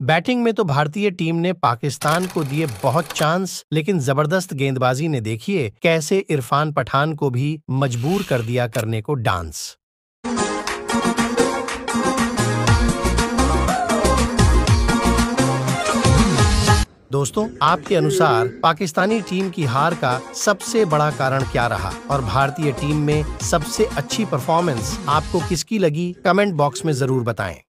Batting में तो भारतीय टीम ने पाकिस्तान को दिए बहुत चांस, लेकिन ज़बरदस्त गेंदबाजी ने देखिए कैसे इरफान पठान को भी मजबूर कर दिया करने को डांस। दोस्तों, आपके अनुसार पाकिस्तानी टीम की हार का सबसे बड़ा कारण क्या रहा? और भारतीय टीम में सबसे अच्छी परफॉर्मेंस आपको किसकी लगी? कमेंट बॉक्स में ज़रूर बताएँ।